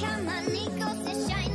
come on, Nico, shine.